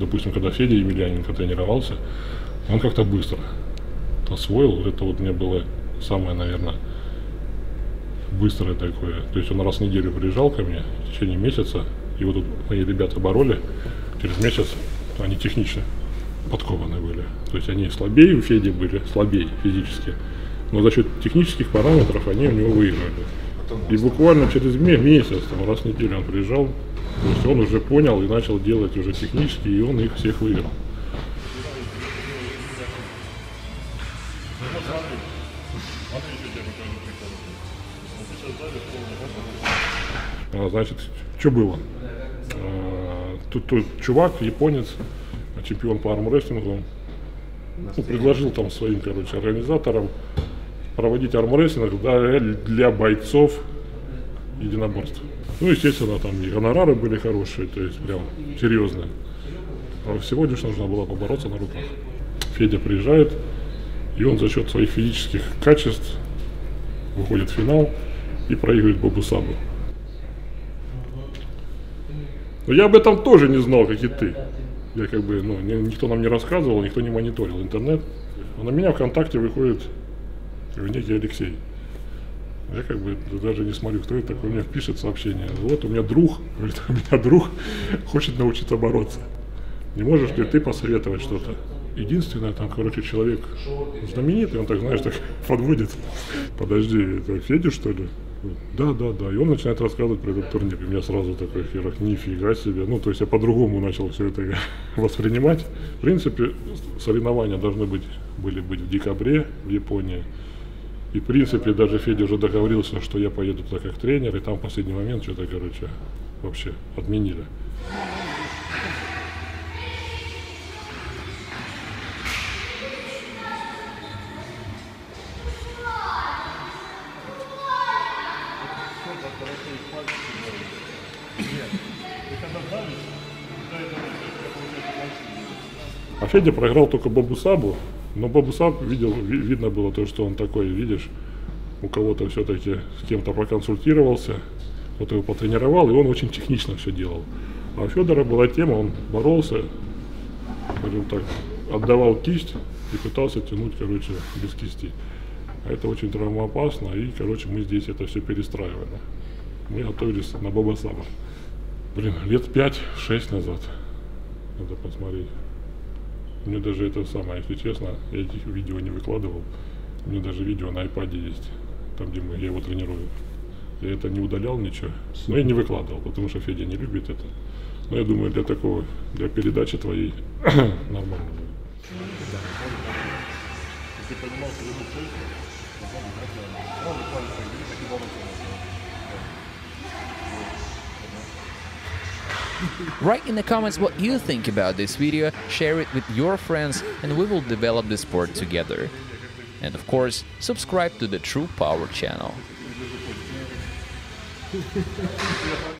Допустим, когда Федя Емельяненко тренировался, он как-то быстро освоил. Это вот мне было самое, наверное, быстрое такое. То есть он раз в неделю приезжал ко мне в течение месяца, и вот тут мои ребята бороли. Через месяц они технично подкованы были. То есть они слабее у Феди были, слабее физически. Но за счет технических параметров они у него выиграли. И буквально через ме- месяц, там, раз в неделю он приезжал, то есть он уже понял и начал делать уже технически, и он их всех выиграл. А, Значит, что было? А, Тут, тут чувак, японец, чемпион по армрестлингу, ну, предложил там своим, короче, организаторам проводить армрестлинг для бойцов единоборств. Ну, естественно, там и гонорары были хорошие, то есть прям серьезные. А всего лишь нужно было побороться на руках. Федя приезжает, и он за счет своих физических качеств выходит в финал и проигрывает Бобу Сабу. Но я об этом тоже не знал, как и ты. Я как бы, ну, ни- никто нам не рассказывал, никто не мониторил интернет. А на меня ВКонтакте выходит некий Алексей. Я как бы даже не смотрю, кто это такой, мне пишет сообщение. Вот у меня друг, говорит, у меня друг хочет научиться бороться. Не можешь ли ты посоветовать что-то? Единственное, там, короче, человек знаменитый, он так, знаешь, так подводит. Подожди, это Федя, что ли? Да, да, да. И он начинает рассказывать про этот турнир. И у меня сразу такой херах, нифига себе. Ну, то есть я по-другому начал все это воспринимать. В принципе, соревнования должны быть, были быть в декабре в Японии. И, в принципе, даже Федя уже договорился, что я поеду туда как тренер, и там в последний момент что-то, короче, вообще отменили. А Федя проиграл только Бобу Сабу, но Бобу Саб видел, ви- видно было то, что он такой, видишь, у кого-то все-таки с кем-то проконсультировался, кто-то его потренировал, и он очень технично все делал. А Федора была тема, он боролся, скажем так, отдавал кисть и пытался тянуть, короче, без кисти. Это очень травмоопасно, и, короче, мы здесь это все перестраивали. Мы готовились на Боба Саба. Блин, лет 5-6 назад. Надо посмотреть. Мне даже это самое, если честно, я этих видео не выкладывал. У меня даже видео на iPad есть, там, где мы, я его тренирую. Я это не удалял ничего, но я не выкладывал, потому что Федя не любит это. Но я думаю, для такого, для передачи твоей нормально будет. Write in the comments what you think about this video, share it with your friends, and we will develop the sport together. And of course, subscribe to the True Power channel.